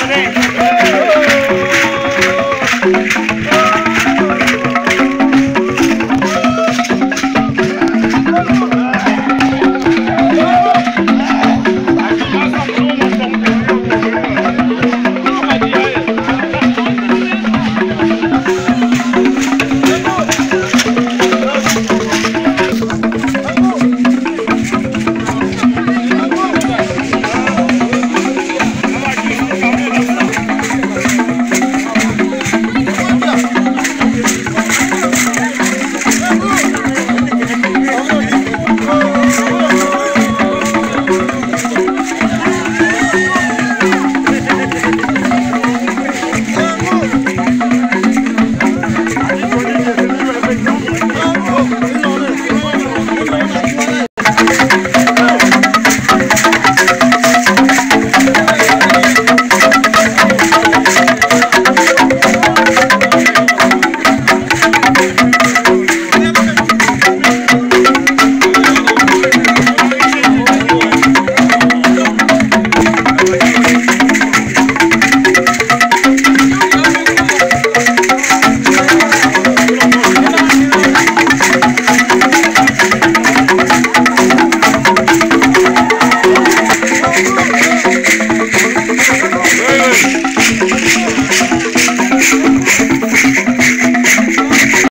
happening.